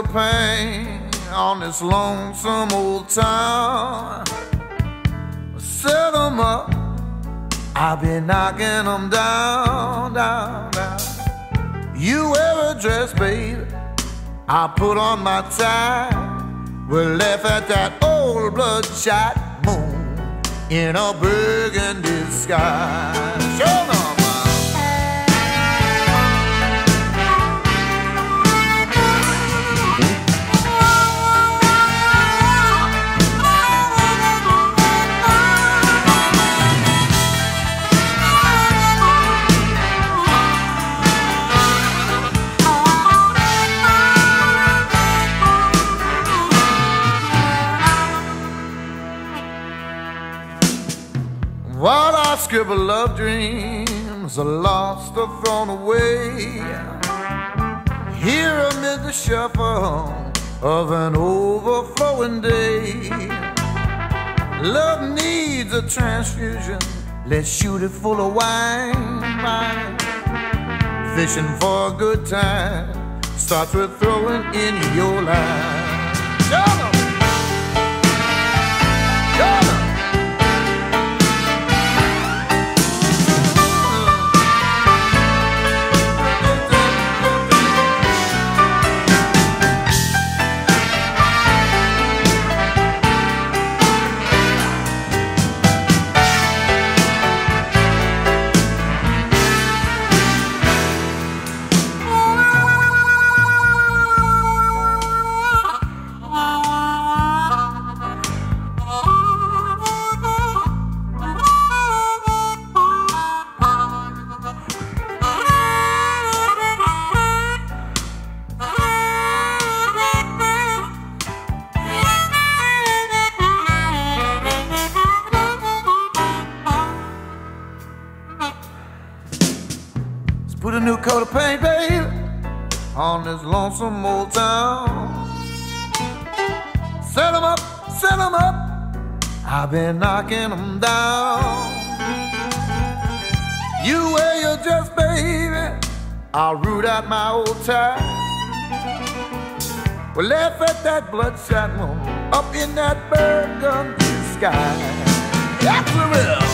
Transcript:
of paint on this lonesome old town. Set them up, I've been knocking them down, down, down. You wear a dress, baby, I put on my tie. We'll laugh at that old bloodshot moon in a burgundy sky. Scribble love dreams are lost or thrown away. Here amid the shuffle of an overflowing day Love needs a transfusion, let's shoot it full of wine. Fishing for a good time starts with throwing in your line coat of paint, baby, on this lonesome old town. Set 'em up, set 'em up. I've been knocking 'em down. You wear your dress, baby. I'll root out my old tie. We'll laugh at that bloodshot moon up in that burgundy sky. That's the real.